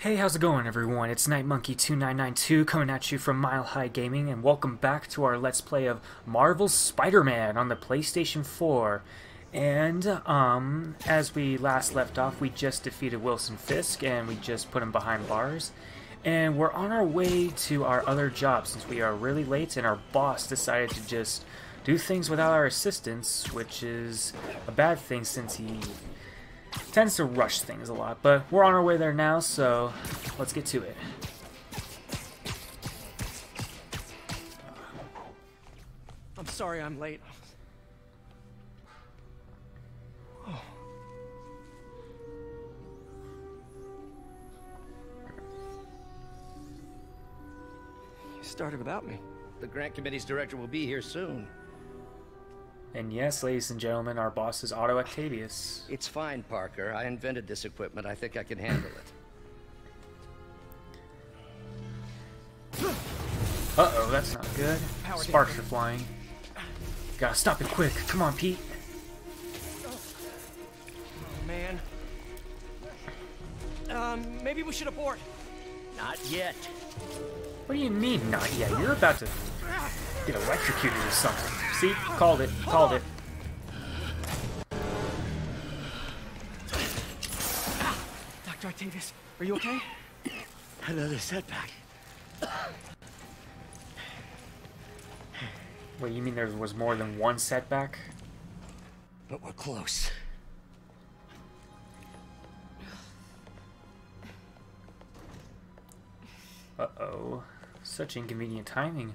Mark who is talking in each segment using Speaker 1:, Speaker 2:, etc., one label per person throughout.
Speaker 1: Hey, how's it going everyone? It's Night Monkey 2992 coming at you from Mile High Gaming and welcome back to our Let's Play of Marvel's Spider-Man on the PlayStation 4. And, um, as we last left off, we just defeated Wilson Fisk and we just put him behind bars. And we're on our way to our other job since we are really late and our boss decided to just do things without our assistance, which is a bad thing since he tends to rush things a lot, but we're on our way there now, so let's get to it.
Speaker 2: I'm sorry I'm late. Oh. You started without me.
Speaker 3: The grant committee's director will be here soon.
Speaker 1: And yes, ladies and gentlemen, our boss is Otto Octavius.
Speaker 3: It's fine, Parker. I invented this equipment. I think I can handle it.
Speaker 1: Uh-oh, that's not good. Sparks are flying. Gotta stop it quick. Come on, Pete.
Speaker 2: Oh, man. Um, maybe we should abort.
Speaker 3: Not yet.
Speaker 1: What do you mean, not yet? You're about to get electrocuted or something. See? Called it. Called it.
Speaker 2: Dr. Octavius, are you okay?
Speaker 3: Another setback.
Speaker 1: Wait, you mean there was more than one setback?
Speaker 3: But we're close.
Speaker 1: Uh-oh. Such inconvenient timing.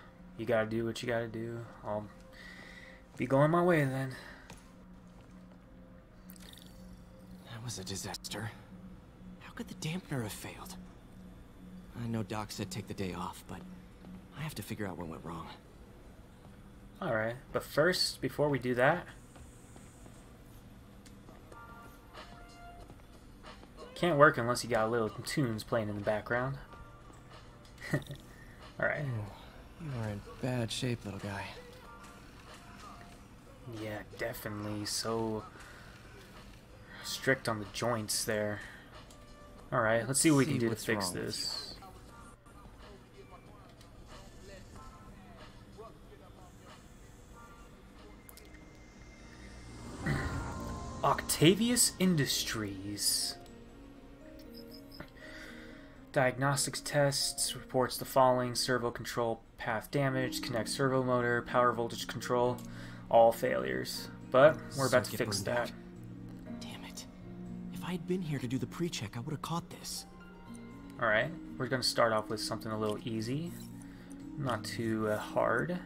Speaker 1: You gotta do what you gotta do. I'll be going my way then.
Speaker 2: that was a disaster. How could the dampener have failed? I know Doc said take the day off, but I have to figure out what went wrong.
Speaker 1: Alright, but first, before we do that... Can't work unless you got little tunes playing in the background. Alright.
Speaker 2: You are in bad shape, little guy.
Speaker 1: Yeah, definitely so strict on the joints there. Alright, let's see what we can do to fix this. Octavius Industries. Diagnostics tests reports the following servo control path damage, connect servo motor, power voltage control, all failures. But we're about to fix that.
Speaker 2: out. Damn it. If I had been here to do the pre-check, I would have caught this.
Speaker 1: Alright, we're going to start off with something a little easy, not too uh, hard.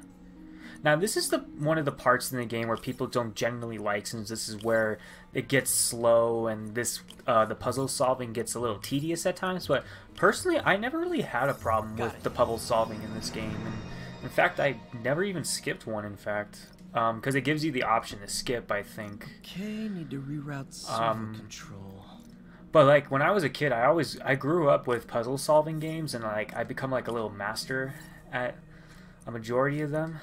Speaker 1: Now, this is the one of the parts in the game where people don't generally like, since this is where it gets slow and this uh, the puzzle solving gets a little tedious at times. But personally, I never really had a problem
Speaker 2: Got
Speaker 1: with
Speaker 2: it.
Speaker 1: the puzzle solving in this game. And in fact, I never even skipped one. In fact, because it gives you the option to skip. I think.
Speaker 2: Okay, need to reroute
Speaker 1: Um,
Speaker 2: control.
Speaker 1: But like when I was a kid, I always I grew up with puzzle solving games, and like I become like a little master at a majority of them.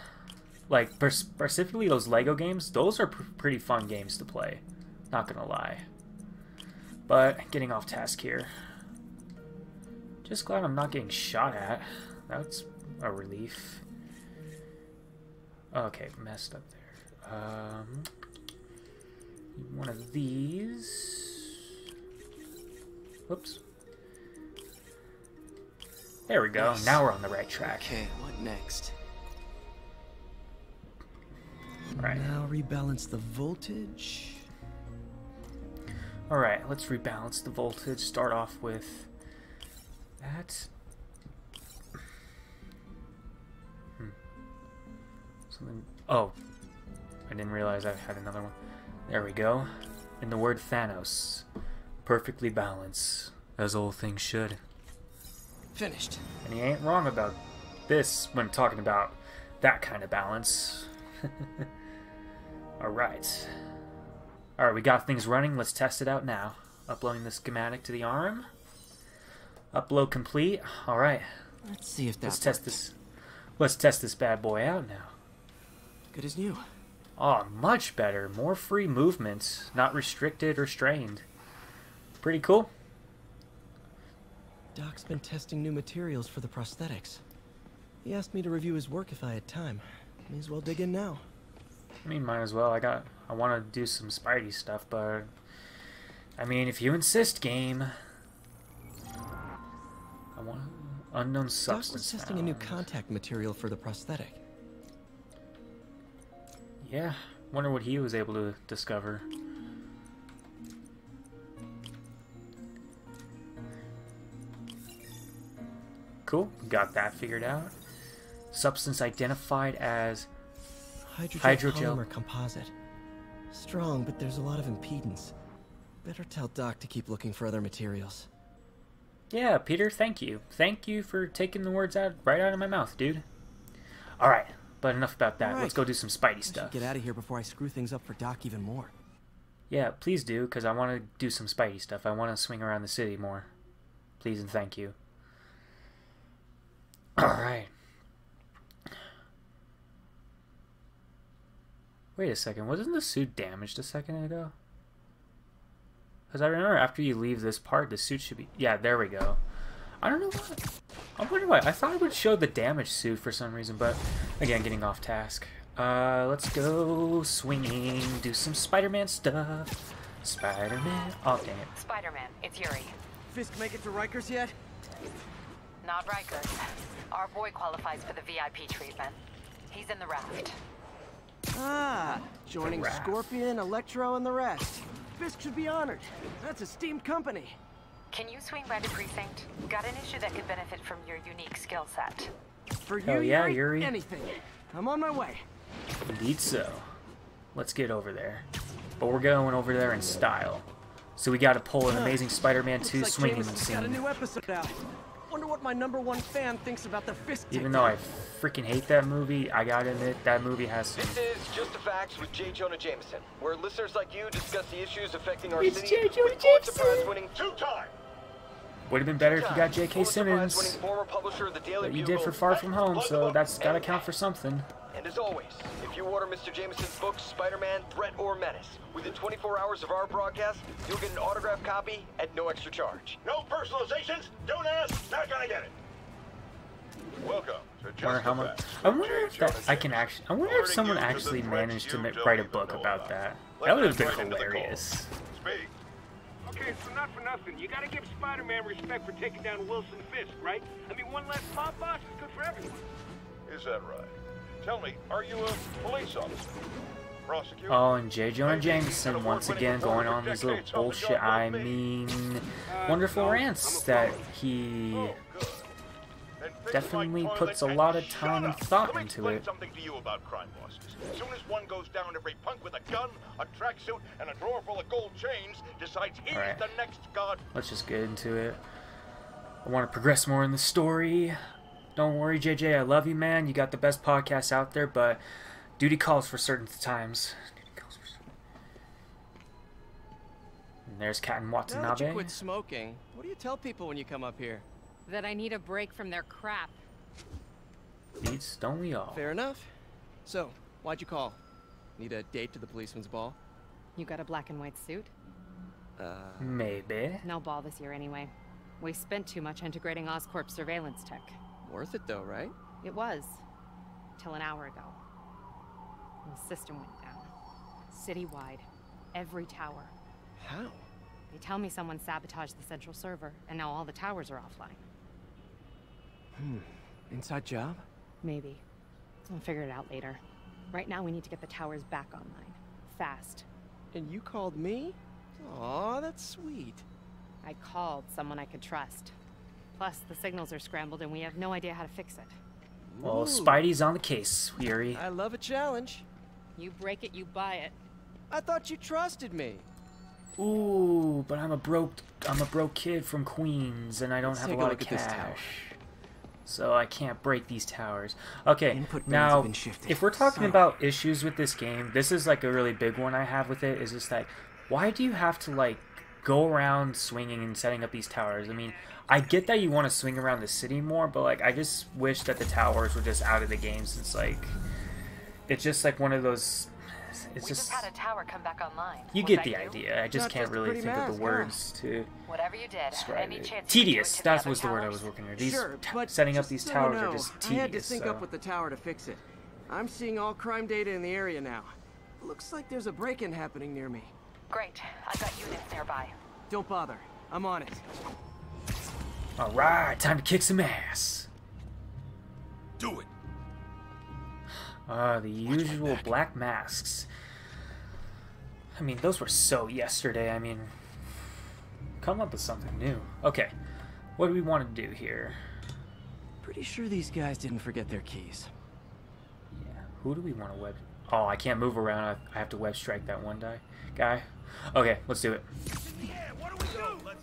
Speaker 1: Like specifically those Lego games, those are pr- pretty fun games to play. Not gonna lie. But getting off task here. Just glad I'm not getting shot at. That's a relief. Okay, messed up there. Um, one of these. Whoops. There we go.
Speaker 2: Yes.
Speaker 1: Now we're on the right track.
Speaker 2: Okay, what next?
Speaker 1: Right.
Speaker 2: Now rebalance the voltage.
Speaker 1: Alright, let's rebalance the voltage. Start off with that. Hmm. Something. Oh. I didn't realize I had another one. There we go. In the word Thanos. Perfectly balanced, as all things should.
Speaker 4: finished.
Speaker 1: And he ain't wrong about this when talking about that kind of balance. Alright. Alright, we got things running. Let's test it out now. Uploading the schematic to the arm. Upload complete. Alright.
Speaker 4: Let's see if that
Speaker 1: Let's
Speaker 4: that's
Speaker 1: test this. Let's test this bad boy out now.
Speaker 4: good as new.
Speaker 1: Oh, much better. More free movement. Not restricted or strained. Pretty cool.
Speaker 4: Doc's been testing new materials for the prosthetics. He asked me to review his work if I had time. May as well dig in now.
Speaker 1: I mean, might as well. I got. I want to do some Spidey stuff, but I mean, if you insist, game. I want unknown substance.
Speaker 4: was testing a new contact material for the prosthetic.
Speaker 1: Yeah, wonder what he was able to discover. Cool, got that figured out. Substance identified as
Speaker 4: Hydrogel,
Speaker 1: Hydrogel.
Speaker 4: polymer composite. Strong, but there's a lot of impedance. Better tell Doc to keep looking for other materials.
Speaker 1: Yeah, Peter, thank you. Thank you for taking the words out right out of my mouth, dude. Alright, but enough about that.
Speaker 4: Alright.
Speaker 1: Let's go do some Spidey
Speaker 4: I
Speaker 1: stuff.
Speaker 4: get out of here before I screw things up for Doc even more.
Speaker 1: Yeah, please do, because I want to do some Spidey stuff. I want to swing around the city more. Please and thank you. Alright. Wait a second, wasn't the suit damaged a second ago? Because I remember after you leave this part, the suit should be... Yeah, there we go. I don't know why i'm wondering why. I thought it would show the damaged suit for some reason, but again, getting off task. Uh, let's go swinging, do some Spider-Man stuff. Spider-Man. Oh, dang it.
Speaker 5: Spider-Man, it's Yuri.
Speaker 4: Fisk make it to Rikers yet?
Speaker 5: Not Rikers. Our boy qualifies for the VIP treatment. He's in the raft.
Speaker 2: Ah, joining Scorpion, Electro, and the rest. Fisk should be honored. That's a steamed company.
Speaker 5: Can you swing by the precinct? Got an issue that could benefit from your unique skill set.
Speaker 2: For you,
Speaker 1: Hell yeah,
Speaker 2: Yuri,
Speaker 1: Yuri.
Speaker 2: anything. I'm on my way.
Speaker 1: Indeed so. Let's get over there. But we're going over there in style. So we gotta pull an Amazing Spider-Man 2
Speaker 2: like
Speaker 1: swinging
Speaker 2: Jameson's got a
Speaker 1: scene.
Speaker 2: New episode out. Wonder what my number one fan thinks about the Fisk
Speaker 1: Even though I freaking hate that movie, I gotta admit, that movie has some...
Speaker 6: This is Just the Facts with J. Jonah Jameson, where listeners like you discuss the issues affecting our
Speaker 1: It's
Speaker 6: city
Speaker 1: J. Jonah
Speaker 6: with Pulitzer
Speaker 1: Jameson.
Speaker 6: Prize-winning two-time.
Speaker 1: Would've been better if you got J.K. Simmons.
Speaker 6: Former publisher of the Daily
Speaker 1: But you did for Far From Home, so that's gotta count for something.
Speaker 6: And as always, if you order Mr. Jameson's book, Spider-Man, Threat or Menace, within 24 hours of our broadcast, you'll get an autographed copy at no extra charge.
Speaker 7: No personalizations. Don't ask. Not gonna get it. Welcome to Just
Speaker 1: wonder how much. I wonder if that I can actually. I wonder if someone
Speaker 7: you to the
Speaker 1: actually managed to
Speaker 7: you
Speaker 1: ma-
Speaker 7: don't
Speaker 1: write a book about that. That would have been
Speaker 7: right into the call.
Speaker 1: hilarious.
Speaker 7: Speak.
Speaker 8: Okay, so not for nothing. You gotta give Spider-Man respect for taking down Wilson Fisk, right? I mean, one less mob boss is good for everyone.
Speaker 7: Is that right? Tell me, are you a police officer? Prosecutor?
Speaker 1: Oh, and J. Jonah Jameson once again going on these little
Speaker 7: decades on the
Speaker 1: bullshit, I mean,
Speaker 8: Uh,
Speaker 1: wonderful rants that he
Speaker 7: Oh, things
Speaker 1: definitely puts a lot of time and thought into it.
Speaker 7: something to you about crime bosses. As soon as one goes down, every punk with a gun, a tracksuit, and a drawer full of gold chains decides he's the next god.
Speaker 1: let's just get into it. I want to progress more in the story. Don't worry, JJ. I love you, man. You got the best podcast out there, but duty calls for certain times. Duty calls for certain. And there's Captain
Speaker 4: Now that you
Speaker 1: Watanabe.
Speaker 4: quit smoking, what do you tell people when you come up here?
Speaker 5: That I need a break from their crap.
Speaker 1: Beats, don't we all?
Speaker 4: Fair enough. So, why'd you call? Need a date to the policeman's ball?
Speaker 5: You got a black and white suit?
Speaker 4: Uh,
Speaker 1: Maybe.
Speaker 5: No ball this year anyway. We spent too much integrating Oscorp surveillance tech.
Speaker 4: Worth it though, right?
Speaker 5: It was. Till an hour ago. The system went down. Citywide. Every tower.
Speaker 4: How?
Speaker 5: They tell me someone sabotaged the central server, and now all the towers are offline. Hmm.
Speaker 4: Inside job?
Speaker 5: Maybe. I'll figure it out later. Right now, we need to get the towers back online. Fast.
Speaker 4: And you called me? Aw, that's sweet.
Speaker 5: I called someone I could trust. Plus, the signals are scrambled, and we have no idea how to fix it.
Speaker 1: Well,
Speaker 4: Ooh,
Speaker 1: Spidey's on the case, Yuri.
Speaker 4: I love a challenge.
Speaker 5: You break it, you buy it.
Speaker 4: I thought you trusted me.
Speaker 1: Ooh, but I'm a broke I'm a broke kid from Queens and I don't
Speaker 4: Let's
Speaker 1: have a
Speaker 4: take a
Speaker 1: lot of
Speaker 4: at this tower.
Speaker 1: cash. so I can't break these towers. Okay,
Speaker 4: Input
Speaker 1: now
Speaker 4: have been shifted.
Speaker 1: if we're talking
Speaker 4: Son
Speaker 1: about issues with this game, this is like a really big one I have with it. Is just like, why do you have to like go around swinging and setting up these towers? I mean, I get that you want to swing around the city more, but like I just wish that the towers were just out of the game since like it's just like one of those. It's
Speaker 9: we
Speaker 1: just
Speaker 9: just had a tower come back online.
Speaker 1: you
Speaker 9: Was
Speaker 1: get the
Speaker 9: you?
Speaker 1: idea. I just
Speaker 2: Not
Speaker 1: can't
Speaker 2: just
Speaker 1: really
Speaker 2: pretty
Speaker 1: think of
Speaker 2: mask,
Speaker 1: the
Speaker 2: huh?
Speaker 1: words to
Speaker 9: Whatever you did,
Speaker 1: describe
Speaker 9: any
Speaker 1: it.
Speaker 9: chance you it
Speaker 1: Tedious. That
Speaker 9: other
Speaker 1: was the word I was looking for. These
Speaker 2: sure,
Speaker 1: t- setting up these
Speaker 2: so you
Speaker 1: towers
Speaker 2: know,
Speaker 1: are just tedious.
Speaker 2: I had to sync
Speaker 1: so-
Speaker 2: up with the tower to fix it. I'm seeing all crime data in the area now. Looks like there's a break-in happening near me.
Speaker 9: Great. I've got units nearby.
Speaker 2: Don't bother. I'm on it.
Speaker 1: All right, time to kick some ass.
Speaker 7: Do it.
Speaker 1: Uh, the usual black masks. I mean, those were so yesterday. I mean, come up with something new. Okay, what do we want to do here?
Speaker 4: Pretty sure these guys didn't forget their keys.
Speaker 1: Yeah, who do we want to web? Oh, I can't move around. I, I have to web strike that one guy. Guy. Okay, let's do it.
Speaker 8: Yeah, what do we do? Let's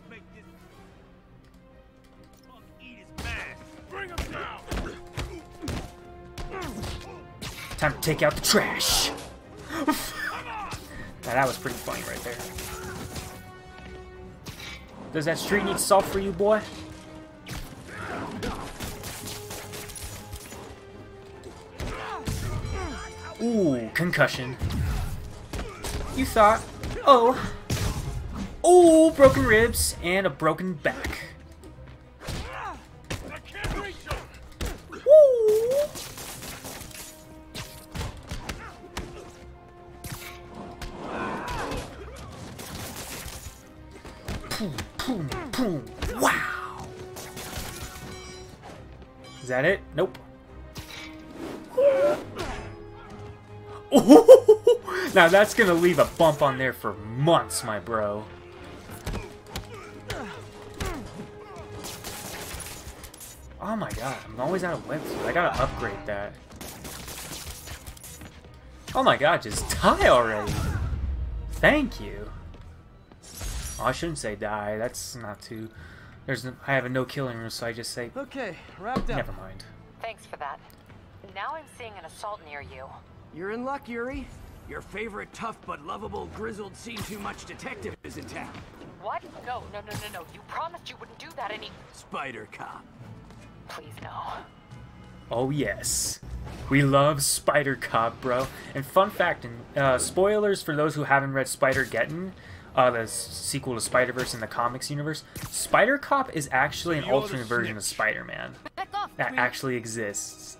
Speaker 1: Time to take out the trash. now that was pretty funny right there. Does that street need salt for you, boy? Ooh, concussion. You thought, oh, oh, broken ribs and a broken back. That it? Nope. now that's gonna leave a bump on there for months, my bro. Oh my god, I'm always out of web. I gotta upgrade that. Oh my god, just die already. Thank you. Oh, I shouldn't say die. That's not too. There's. No, I have a no killing room, so I just say.
Speaker 2: Okay, wrapped up.
Speaker 1: Never mind.
Speaker 9: Thanks for that. Now I'm seeing an assault near you.
Speaker 2: You're in luck, Yuri.
Speaker 10: Your favorite tough but lovable grizzled seen too much detective is in town.
Speaker 9: What? No, no, no, no, no. You promised you wouldn't do that any.
Speaker 10: Spider Cop.
Speaker 9: Please no.
Speaker 1: Oh yes, we love Spider Cop, bro. And fun fact, and uh, spoilers for those who haven't read Spider Geddon, uh, the sequel to Spider Verse in the comics universe. Spider Cop is actually an
Speaker 7: You're
Speaker 1: alternate version of. Spider Man that actually exists,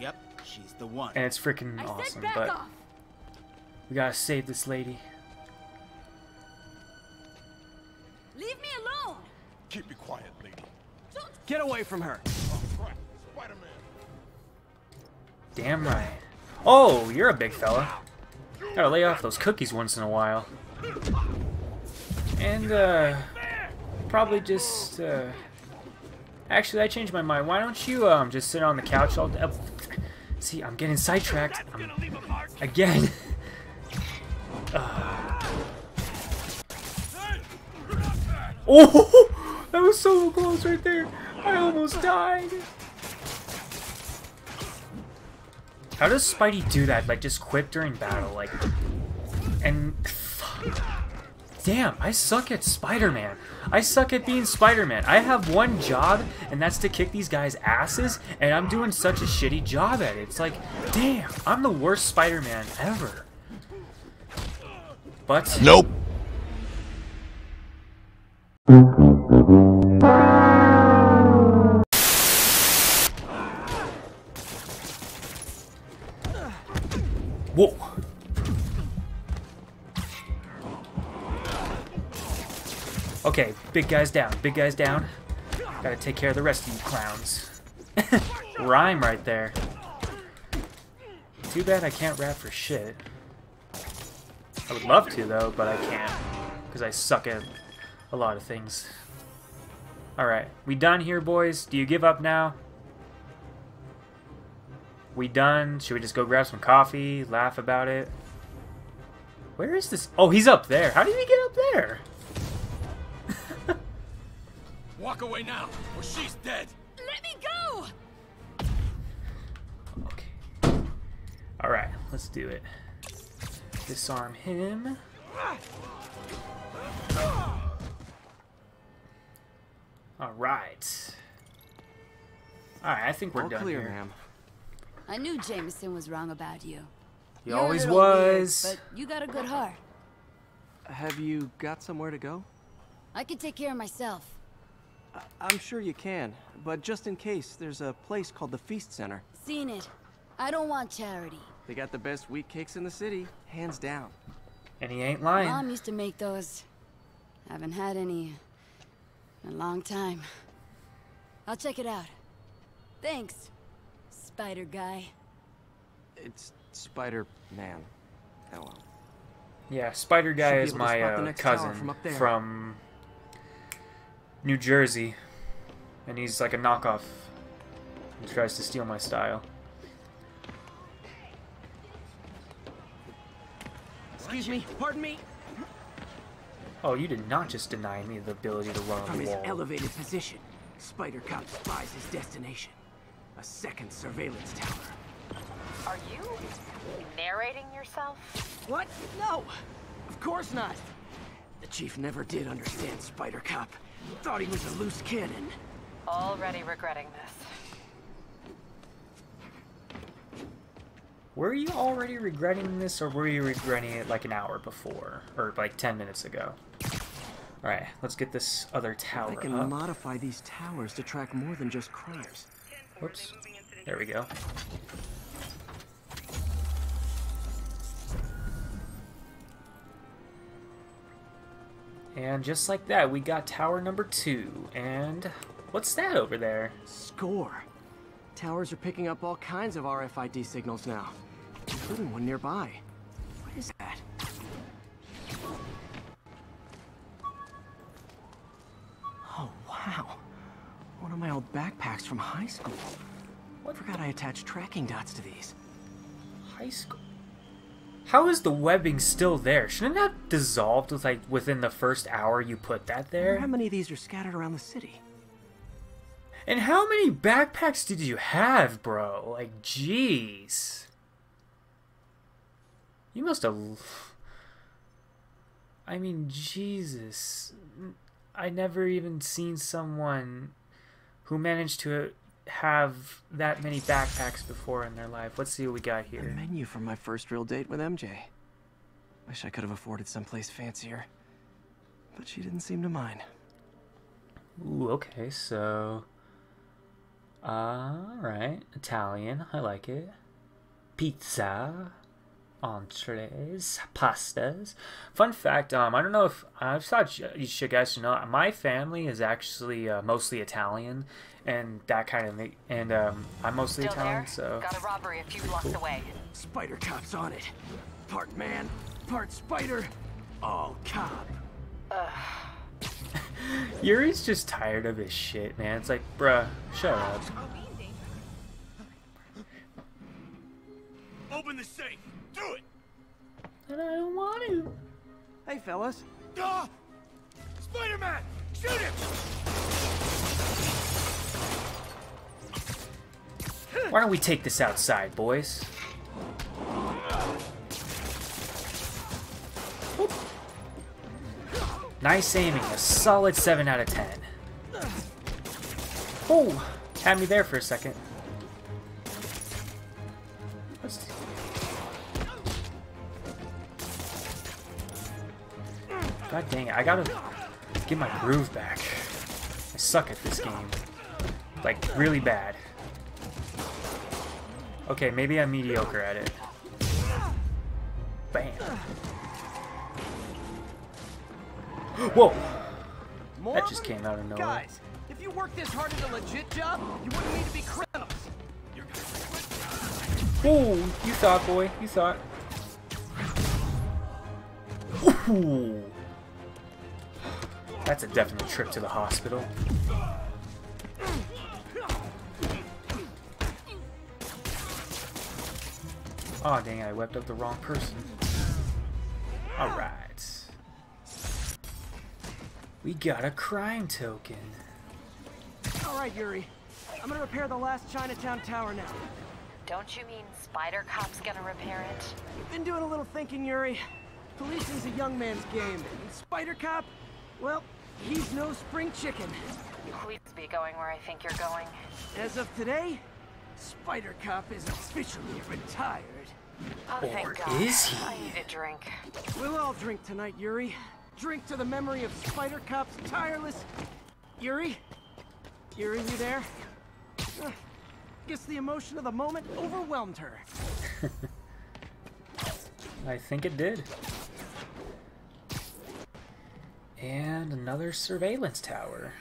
Speaker 10: Yep, she's the one.
Speaker 1: and it's freaking awesome. But we gotta save this lady.
Speaker 11: Leave me alone!
Speaker 7: Keep it quiet, lady.
Speaker 2: Get away from her.
Speaker 7: Crap. Spider-Man.
Speaker 1: Damn right. Oh, you're a big fella. Gotta lay off those cookies once in a while. And, uh, probably just, uh, actually, I changed my mind. Why don't you, um, just sit on the couch all day? See, I'm getting sidetracked. I'm, again. Uh. Oh, that was so close right there. I almost died. How does Spidey do that? Like, just quit during battle? Like, and. Damn, I suck at Spider-Man. I suck at being Spider-Man. I have one job, and that's to kick these guys' asses, and I'm doing such a shitty job at it. It's like, damn, I'm the worst Spider-Man ever. But
Speaker 7: Nope.
Speaker 1: Big guys down, big guys down. Gotta take care of the rest of you clowns. Rhyme right there. Too bad I can't rap for shit. I would love to though, but I can't. Because I suck at a lot of things. Alright, we done here, boys? Do you give up now? We done? Should we just go grab some coffee, laugh about it? Where is this? Oh, he's up there. How did he get up there?
Speaker 7: Walk away now, or she's dead!
Speaker 11: Let me go! Okay.
Speaker 1: Alright, let's do it. Disarm him. Alright. Alright, I think we're
Speaker 2: All
Speaker 1: done
Speaker 2: clear,
Speaker 1: here.
Speaker 2: Ma'am.
Speaker 11: I knew Jameson was wrong about you.
Speaker 1: He
Speaker 11: You're
Speaker 1: always
Speaker 11: was. Weird, but you got a good heart.
Speaker 2: Have you got somewhere to go?
Speaker 11: I can take care of myself.
Speaker 2: I I'm sure you can, but just in case, there's a place called the Feast Center.
Speaker 11: Seen it. I don't want charity.
Speaker 2: They got the best wheat cakes in the city, hands down.
Speaker 1: And he ain't lying.
Speaker 11: Mom used to make those. Haven't had any in a long time. I'll check it out. Thanks, Spider Guy.
Speaker 2: It's Spider-Man. Oh well.
Speaker 1: Yeah, Spider Guy is my uh, cousin
Speaker 2: from up there.
Speaker 1: from New Jersey. And he's like a knockoff. He tries to steal my style.
Speaker 2: Excuse me, pardon me.
Speaker 1: Oh, you did not just deny me the ability to run
Speaker 10: From
Speaker 1: the
Speaker 10: his
Speaker 1: wall.
Speaker 10: elevated position, Spider Cop spies his destination. A second surveillance tower.
Speaker 9: Are you narrating yourself?
Speaker 10: What? No! Of course not! The Chief never did understand Spider Cop. Thought he was a loose cannon.
Speaker 9: Already regretting this.
Speaker 1: Were you already regretting this, or were you regretting it like an hour before? Or like 10 minutes ago? Alright, let's get this other tower
Speaker 2: I
Speaker 1: tower
Speaker 2: can
Speaker 1: up.
Speaker 2: modify these towers to track more than just crimes.
Speaker 1: Whoops. There we go. And just like that, we got tower number two. And what's that over there?
Speaker 2: Score. Towers are picking up all kinds of RFID signals now, including one nearby. What is that? Oh, wow. One of my old backpacks from high school. I forgot I attached tracking dots to these.
Speaker 1: High school. How is the webbing still there? Shouldn't that have dissolved with like within the first hour you put that there?
Speaker 2: How many of these are scattered around the city?
Speaker 1: And how many backpacks did you have, bro? Like, jeez. You must have. I mean, Jesus. I never even seen someone who managed to have that many backpacks before in their life. Let's see what we got here.
Speaker 2: menu from my first real date with MJ. Wish I could have afforded someplace fancier. But she didn't seem to mind.
Speaker 1: Ooh, okay, so. Alright. Italian. I like it. Pizza. Entrees. Pastas. Fun fact, um, I don't know if. I thought you you guys should know. My family is actually uh, mostly Italian. And that kind of. ma- And um, I'm mostly
Speaker 9: Still
Speaker 1: Italian,
Speaker 9: there?
Speaker 1: so.
Speaker 9: Got a robbery a few blocks away.
Speaker 10: Spider Cop's on it. Part man, part spider, all cop.
Speaker 1: Yuri's just tired of his shit, man. It's like, bruh, shut up.
Speaker 7: Open the safe. Do it.
Speaker 1: And I don't want to.
Speaker 2: Hey, fellas.
Speaker 7: Ah! Spider-Man! Shoot him!
Speaker 1: Why don't we take this outside, boys? Nice aiming, a solid 7 out of 10. Oh, had me there for a second. Let's- God dang it, I gotta get my groove back. I suck at this game. Like, really bad. Okay, maybe I'm mediocre at it. Bam. Whoa!
Speaker 2: More
Speaker 1: That just came out of nowhere.
Speaker 2: Guys, if you work this hard at a legit job, you wouldn't need to be criminals.
Speaker 1: Ooh, you saw it, boy. You thought. Ooh. That's a definite trip to the hospital. Oh, dang it, I wept up the wrong person. Alright. We got a crime token.
Speaker 2: All right, Yuri. I'm gonna repair the last Chinatown tower now.
Speaker 9: Don't you mean Spider Cop's gonna repair it?
Speaker 10: You've been doing a little thinking, Yuri. Policing's a young man's game, and Spider Cop, well, he's no spring chicken.
Speaker 9: Please be going where I think you're going.
Speaker 10: As of today, Spider Cop is officially retired.
Speaker 9: Oh, thank
Speaker 1: Or
Speaker 9: God.
Speaker 1: is he?
Speaker 9: I need a drink.
Speaker 10: We'll all drink tonight, Yuri. Drink to the memory of Spider Cop's tireless... Yuri? Yuri, you there? Uh, guess the emotion of the moment overwhelmed her.
Speaker 1: I think it did. And another surveillance tower.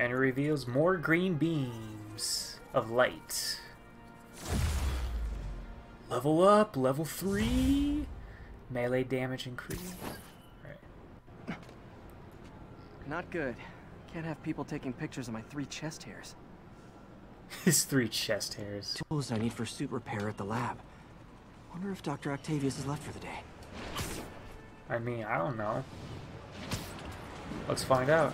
Speaker 1: And it reveals more green beams of light. Level up, level 3. Melee damage increase. Right.
Speaker 2: Not good. Can't have people taking pictures of my three chest hairs.
Speaker 1: His three chest hairs.
Speaker 2: Tools I need for suit repair at the lab. Wonder if Dr. Octavius is left for the day.
Speaker 1: I mean, I don't know. Let's find out.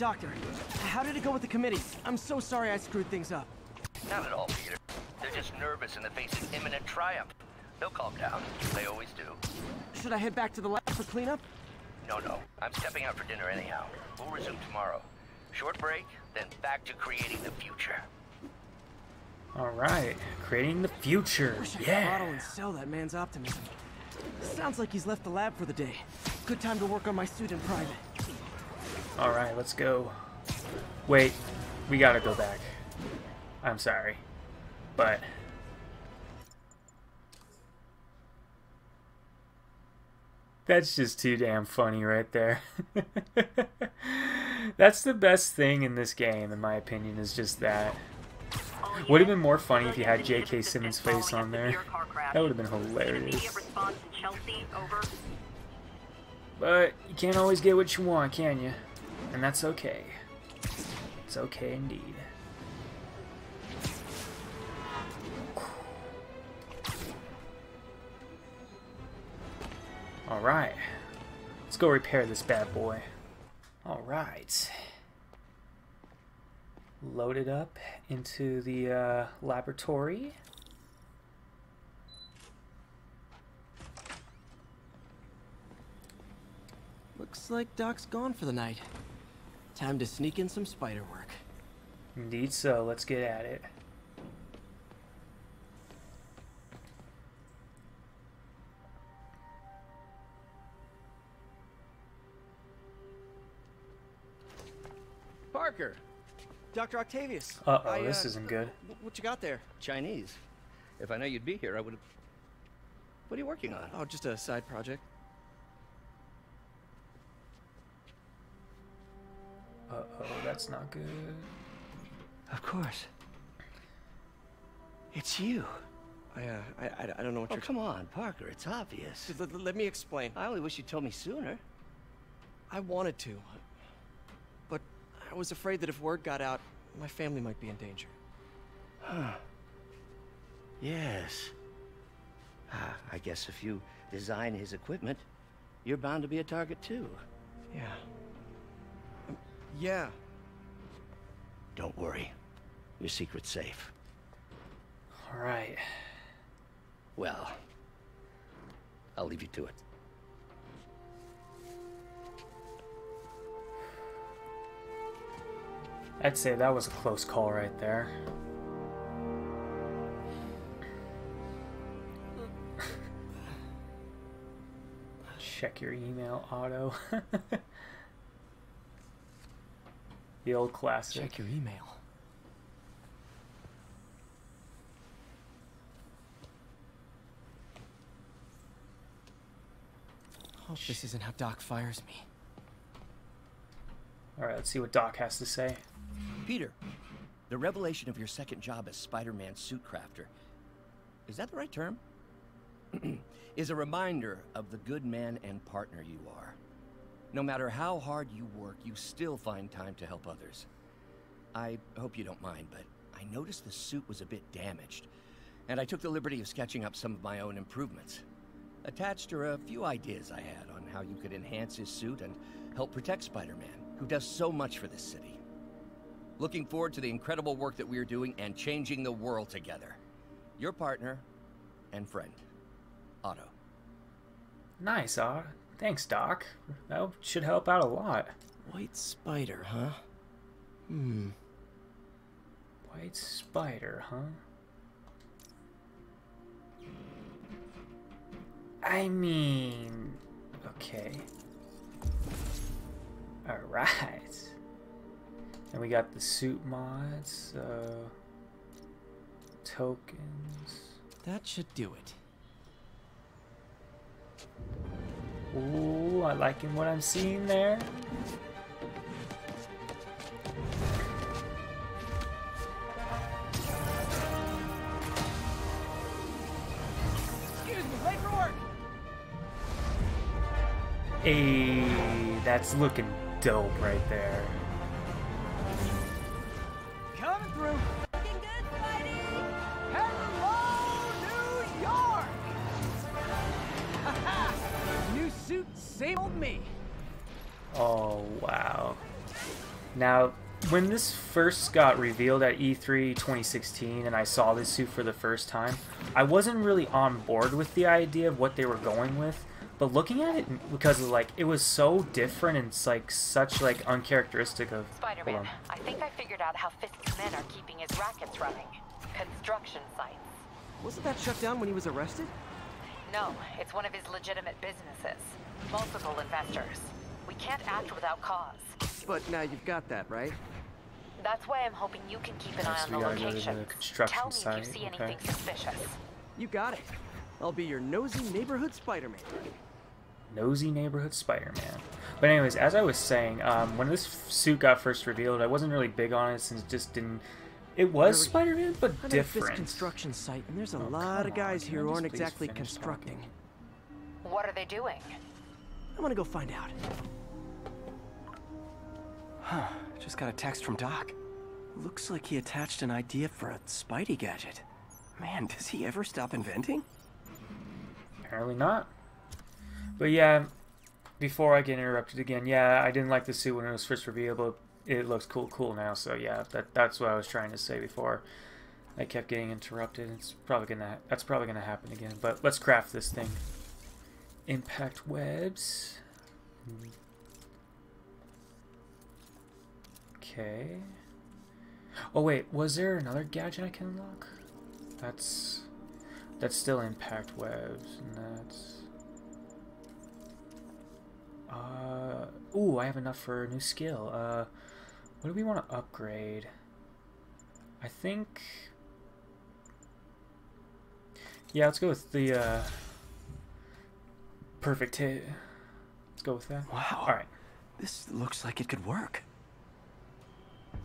Speaker 10: Doctor, how did it go with the committee? I'm so sorry I screwed things up.
Speaker 3: Not at all, Peter. They're just nervous in the face of imminent triumph. They'll calm down. They always do.
Speaker 10: Should I head back to the lab for cleanup?
Speaker 3: No, no. I'm stepping out for dinner anyhow. We'll resume tomorrow. Short break, then back to creating the future.
Speaker 1: Alright, creating the future.
Speaker 10: Wish I could
Speaker 1: Yeah.
Speaker 10: bottle and sell that man's optimism. Sounds like he's left the lab for the day. Good time to work on my suit in private.
Speaker 1: Alright, let's go. Wait, we gotta go back. I'm sorry. But. That's just too damn funny right there. That's the best thing in this game, in my opinion, is just that. Would have been more funny if you had J.K. Simmons' face on there. That would have been hilarious. But you can't always get what you want, can you? And that's okay. It's okay indeed. Alright. Let's go repair this bad boy. Alright. Load it up into the uh, laboratory.
Speaker 2: Looks like Doc's gone for the night. Time to sneak in some spider work.
Speaker 1: Indeed so. Let's get at it.
Speaker 4: Parker! Dr. Octavius!
Speaker 1: Uh-oh,
Speaker 4: I,
Speaker 1: this uh, isn't good.
Speaker 4: wh- What you got there?
Speaker 3: Chinese. If I know you'd be here, I would have. What are you working on?
Speaker 4: Oh, just a side project.
Speaker 1: Uh-oh, that's not good.
Speaker 3: Of course. It's you.
Speaker 4: I, uh, I, I, I don't know what
Speaker 3: Oh,
Speaker 4: you're...
Speaker 3: come on, Parker. It's obvious.
Speaker 4: Let, let- let me explain.
Speaker 3: I only wish you told me sooner.
Speaker 4: I wanted to, but I was afraid that if word got out, my family might be in danger.
Speaker 3: Huh. Yes. Ah, I guess if you design his equipment, you're bound to be a target too.
Speaker 4: Yeah. Yeah.
Speaker 3: Don't worry. Your secret's safe.
Speaker 1: Alright.
Speaker 3: Well, I'll leave you to it.
Speaker 1: I'd say that was a close call right there. Check your email Otto. the old classic.
Speaker 2: Check your email. Hope this isn't how Doc fires me.
Speaker 1: Alright, let's see what Doc has to say.
Speaker 3: Peter, the revelation of your second job as Spider-Man suit crafter, is that the right term? is a reminder of the good man and partner you are. No matter how hard you work, you still find time to help others. I hope you don't mind, but I noticed the suit was a bit damaged, and I took the liberty of sketching up some of my own improvements. Attached are a few ideas I had on how you could enhance his suit and help protect Spider-Man, who does so much for this city. Looking forward to the incredible work that we are doing and changing the world together. Your partner and friend, Otto.
Speaker 1: Nice, uh, thanks, Doc. That should help out a lot.
Speaker 4: White spider, huh? Hmm.
Speaker 1: White spider, huh? I mean, okay. Alright. And we got the suit mods, uh, tokens.
Speaker 4: That should do it.
Speaker 1: Ooh, I liking what I'm seeing there.
Speaker 10: Excuse me, late for work.
Speaker 1: Hey, that's looking dope right there. Now, when this first got revealed at E E3 2016 and I saw this suit for the first time, I wasn't really on board with the idea of what they were going with. But looking at it, because of, like it was so different and it's like such like uncharacteristic of
Speaker 9: Spider-Man, I think I figured out how Fisk's men are keeping his rackets running. Construction sites.
Speaker 2: Wasn't that shut down when he was arrested?
Speaker 9: No, it's one of his legitimate businesses. Multiple investors. We can't act without cause.
Speaker 2: But now you've got that, right?
Speaker 9: That's why I'm hoping you can keep an eye on
Speaker 1: we
Speaker 9: the
Speaker 1: gotta go the construction
Speaker 9: Tell me
Speaker 1: site,
Speaker 9: if you see
Speaker 1: okay.
Speaker 9: anything suspicious.
Speaker 2: You got it. I'll be your nosy neighborhood Spider-Man.
Speaker 1: nosy neighborhood Spider-Man. But anyways, as I was saying, um, when this suit got first revealed, I wasn't really big on it since it just didn't. It was Spider-Man, but
Speaker 2: I'm at this construction site, and there's a
Speaker 1: Oh,
Speaker 2: lot of
Speaker 1: come on,
Speaker 2: guys here who aren't exactly constructing.
Speaker 1: talking?
Speaker 9: What are they doing?
Speaker 2: I'm gonna go find out. Huh. Just got a text from Doc. Looks like he attached an idea for a Spidey gadget. Man, does he ever stop inventing?
Speaker 1: Apparently not. But yeah, before I get interrupted again, yeah, I didn't like the suit when it was first revealed, but it looks cool, cool now. So yeah, that that's what I was trying to say before. I kept getting interrupted. It's probably gonna that's probably gonna happen again. But let's craft this thing. Impact webs. Hmm. Okay. Oh wait, was there another gadget I can unlock? That's that's still impact webs, and that's uh ooh, I have enough for a new skill. Uh what do we want to upgrade? I think Yeah, let's go with the uh perfect hit. Let's go with that.
Speaker 2: Wow.
Speaker 1: All right.
Speaker 2: This looks like it could work.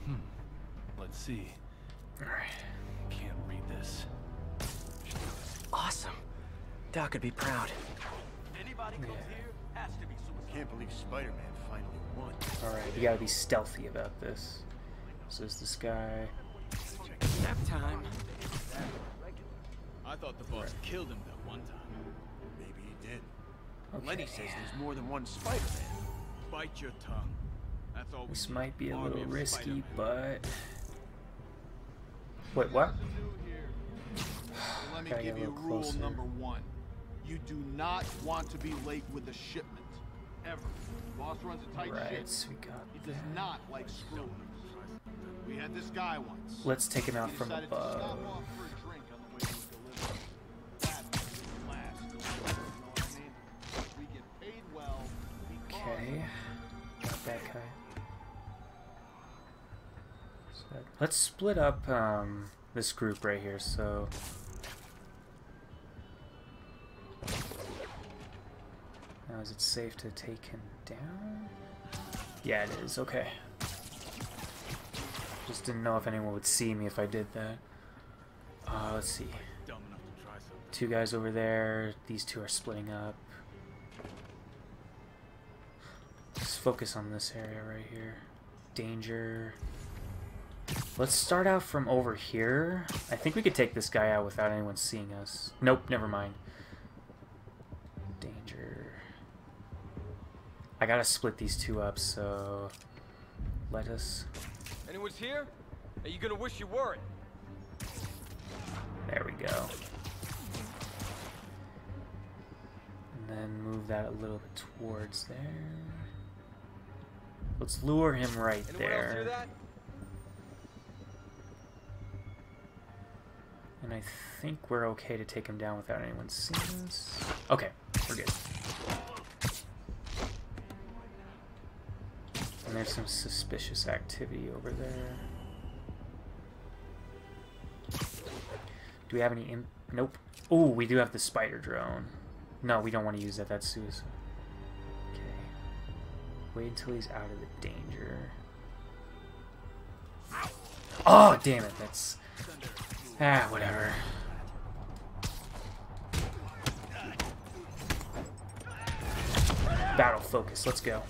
Speaker 2: Hmm.
Speaker 12: Let's see.
Speaker 1: Alright.
Speaker 12: Can't read this.
Speaker 2: Awesome. Doc would be proud.
Speaker 7: Anybody comes here has to be suicide. Can't believe Spider-Man finally won.
Speaker 1: Alright, you gotta be stealthy about this. So is this guy.
Speaker 2: Nap time.
Speaker 12: I thought the boss killed him that one time.
Speaker 7: Maybe he did.
Speaker 1: Okay.
Speaker 7: Lenny says there's more than one Spider-Man.
Speaker 12: Bite your tongue.
Speaker 1: This might be a little risky, but. Wait, what?
Speaker 7: Let me
Speaker 1: Gotta
Speaker 7: give you rule
Speaker 1: closer.
Speaker 7: number one. You do not want to be late with a shipment. Ever. Boss runs a tight
Speaker 1: Right,
Speaker 7: ship.
Speaker 1: so we got
Speaker 7: He does
Speaker 1: that.
Speaker 7: not like screwing. We had this guy once.
Speaker 1: Let's take him out
Speaker 7: He
Speaker 1: from
Speaker 7: decided to stop
Speaker 1: above.
Speaker 7: off for a drink on the way to a delivery. That was last. You know what I mean? We get paid well because
Speaker 1: Okay. Got that guy. Let's split up um, this group right here, so. Now, is it safe to take him down? Yeah, it is. Okay. Just didn't know if anyone would see me if I did that. Uh, let's see. Two guys over there. These two are splitting up. Let's focus on this area right here. Danger. Let's start out from over here. I think we could take this guy out without anyone seeing us. Nope, never mind. Danger. I gotta split these two up, so let us.
Speaker 6: Anyone's here? Are you gonna wish you weren't?
Speaker 1: There we go. And then move that a little bit towards there. Let's lure him right
Speaker 6: Anyone
Speaker 1: there. And I think we're okay to take him down without anyone seeing us. Okay, we're good. And there's some suspicious activity over there. Do we have any? Nope. Oh, we do have the spider drone. No, we don't want to use that. That's suicide. Okay. Wait until he's out of the danger. Oh, damn it. That's... Ah, whatever. Battle focus, let's go.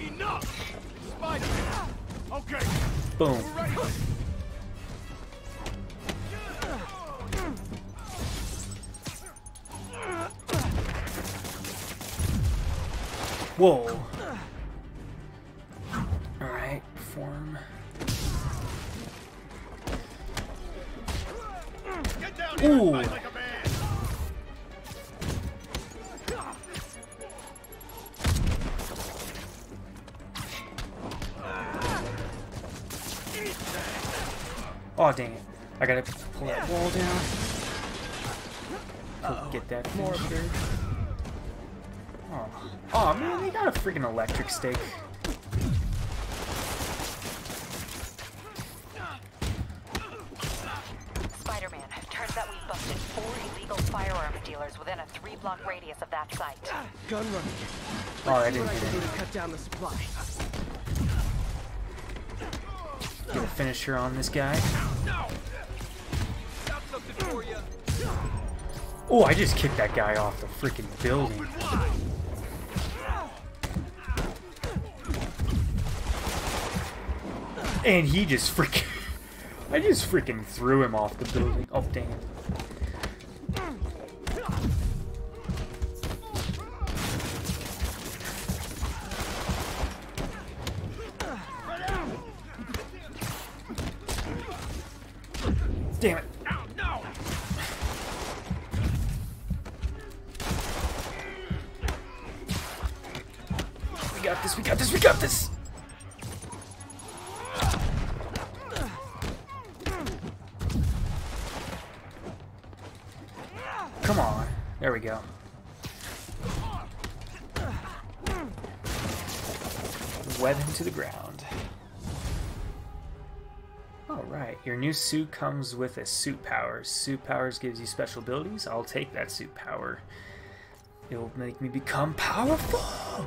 Speaker 7: Enough! Spider-Man! Okay.
Speaker 1: Boom. Whoa. Pull- oh, Get that finisher. Oh. oh, man, they got a freaking electric stick.
Speaker 9: Spider-Man, turns out we've busted four illegal firearm dealers within a three-block radius of that site.
Speaker 10: Gun running.
Speaker 1: Oh, I
Speaker 10: Let's
Speaker 1: didn't get it.
Speaker 10: cut down the supply.
Speaker 1: Get a finisher on this guy. Oh, I just kicked that guy off the freaking building. And he just freaking... I just freaking threw him off the building. Oh. Damn Come on. There we go. Web him to the ground. Alright, your new suit comes with a suit power. Suit powers gives you special abilities. I'll take that suit power. It will make me become powerful!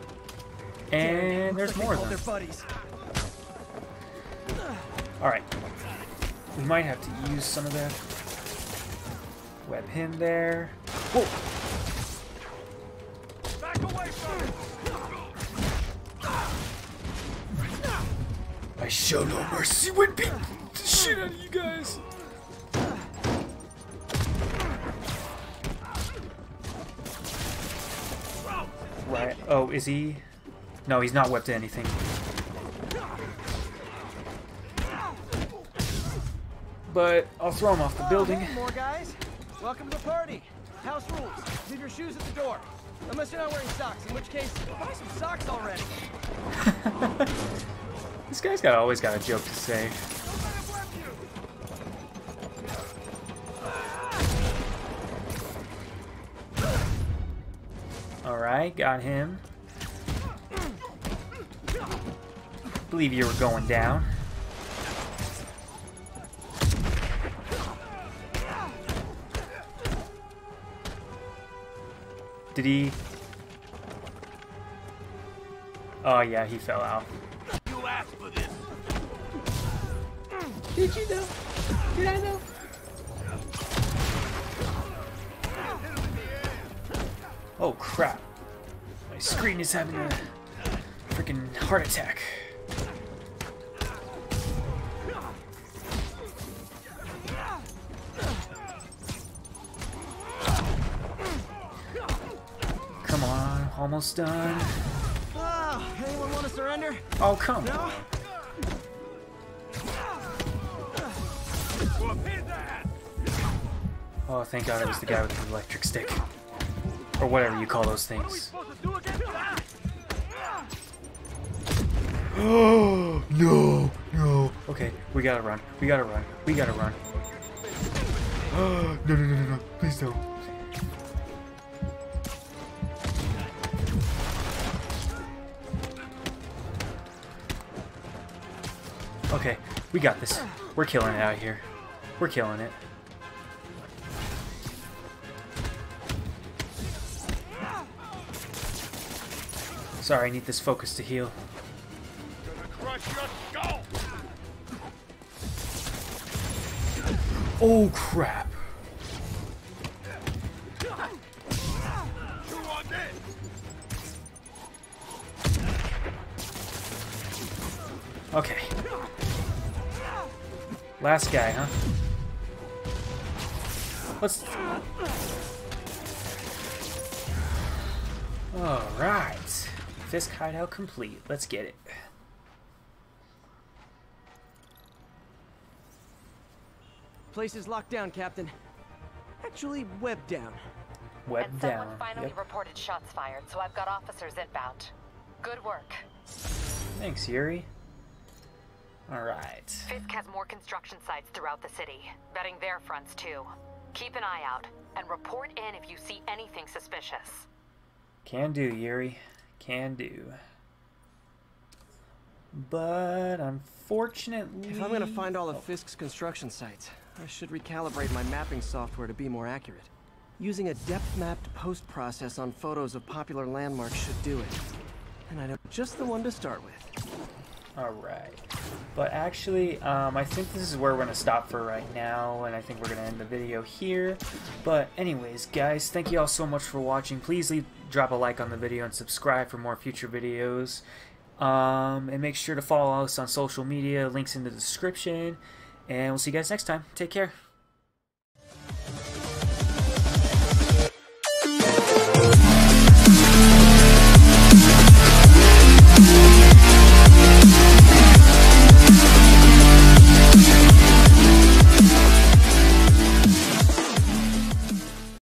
Speaker 1: And there's more of them. Alright. We might have to use some of that. Web him there. Whoa!
Speaker 7: Back away from it.
Speaker 1: I show no mercy when beat the shit out of you guys! Right. Oh, is he? No, he's not webbed to anything. But I'll throw him off the oh, building.
Speaker 10: Oh, hey, more guys. Welcome to the party. House rules. Leave your shoes at the door. Unless you're not wearing socks, in which case, buy some socks already.
Speaker 1: This guy's got always got a joke to say. Alright, got him. Believe you were going down. Did he? Oh yeah, he fell out.
Speaker 7: You asked for this.
Speaker 1: Did you know? Did I know? Oh crap. My screen is having a freaking heart attack. Almost done.
Speaker 2: Oh, anyone want to surrender?
Speaker 1: Oh, come
Speaker 2: No?
Speaker 1: on. Oh, thank God it was the guy with the electric stick. Or whatever you call those things. Oh, no, no. Okay, we gotta run. We gotta run. We gotta run. Oh, no, no, no, no, no. Please don't. Okay, we got this. We're killing it out here. We're killing it. Sorry, I need this focus to heal. Oh crap. Last guy, huh? Let's. Alright. Fisk hideout complete. Let's get it.
Speaker 2: Place is locked down, Captain. Actually, webbed down.
Speaker 1: Web
Speaker 9: and
Speaker 1: down.
Speaker 9: someone finally
Speaker 1: Yep.
Speaker 9: reported shots fired, so I've got officers inbound. Good work.
Speaker 1: Thanks, Yuri. Alright.
Speaker 9: Fisk has more construction sites throughout the city, betting their fronts too. Keep an eye out, and report in if you see anything suspicious.
Speaker 1: Can do, Yuri. Can do. But unfortunately.
Speaker 2: If I'm gonna find all of Fisk's construction sites, I should recalibrate my mapping software to be more accurate. Using a depth-mapped post-process on photos of popular landmarks should do it. And I know just the one to start with.
Speaker 1: Alright. But actually, um, I think this is where we're going to stop for right now, and I think we're going to end the video here. But anyways, guys, thank you all so much for watching. Please leave, drop a like on the video and subscribe for more future videos. Um, and make sure to follow us on social media, links in the description. And we'll see you guys next time. Take care.